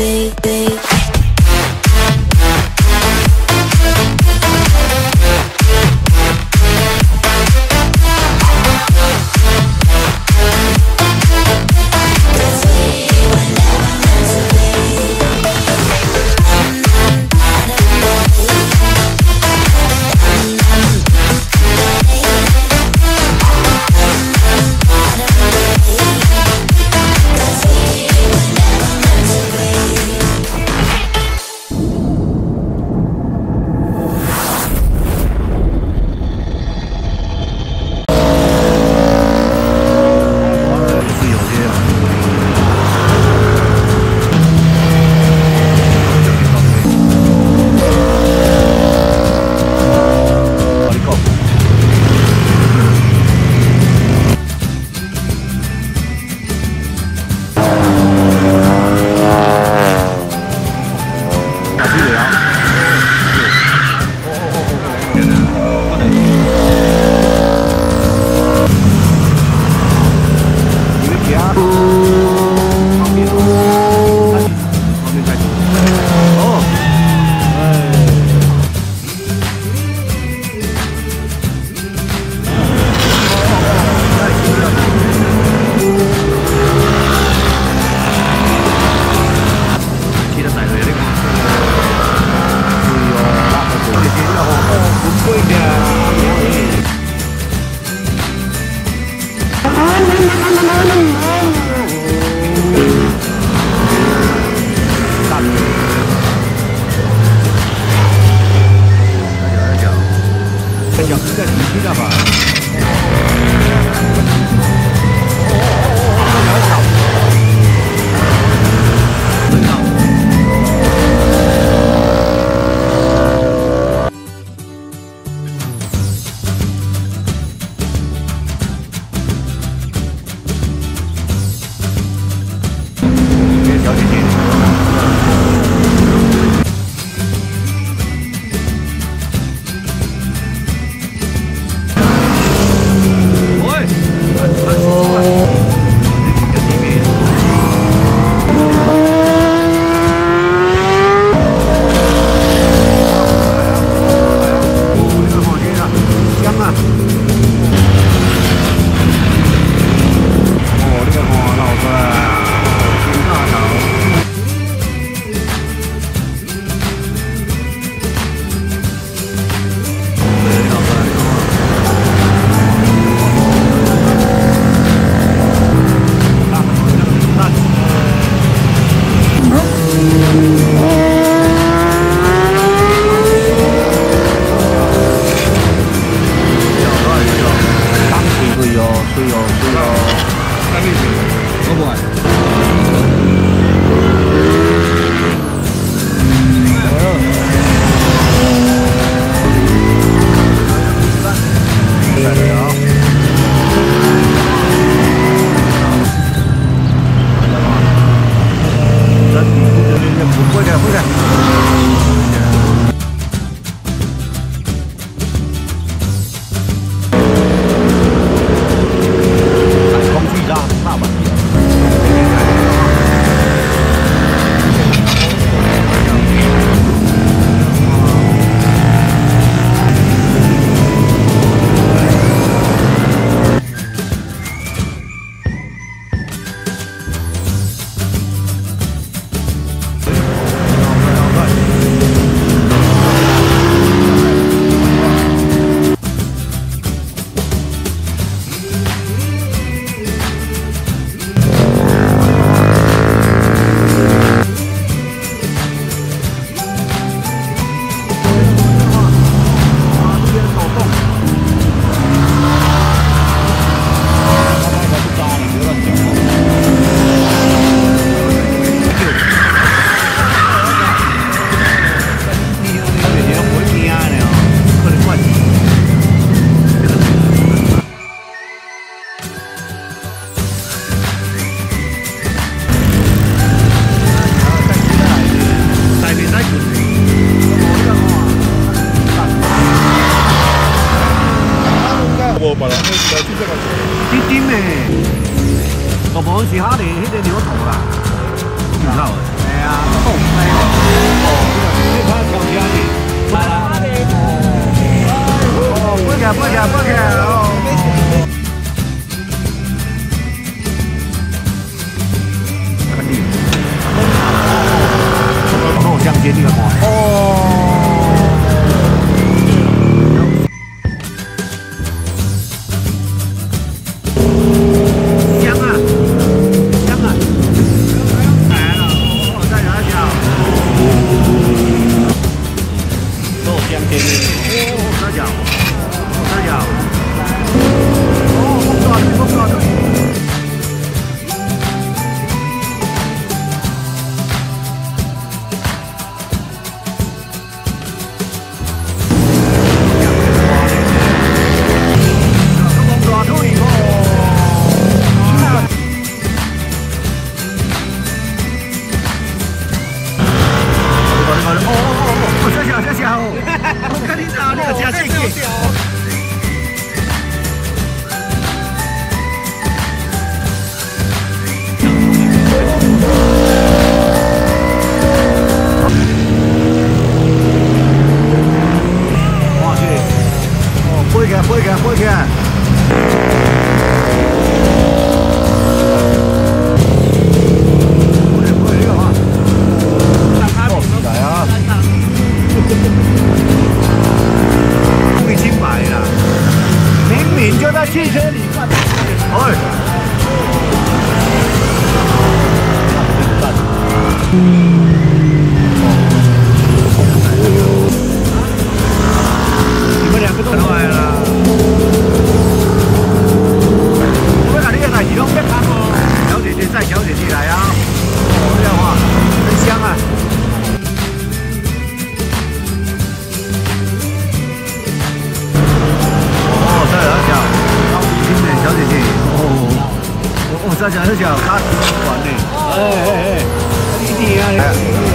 day, day. Again. Vamos Vambora. 把它弄起来就这个。我不是哈的，那个牛头啦。知道。哎呀，好快哦！哦，你怕抢家的？哦！不给不给不哦！肯定。哦，我将接你了，哥。哦。juega, juega, juega. Mmm. 三讲是讲他管呢，哎哎哎，一定啊！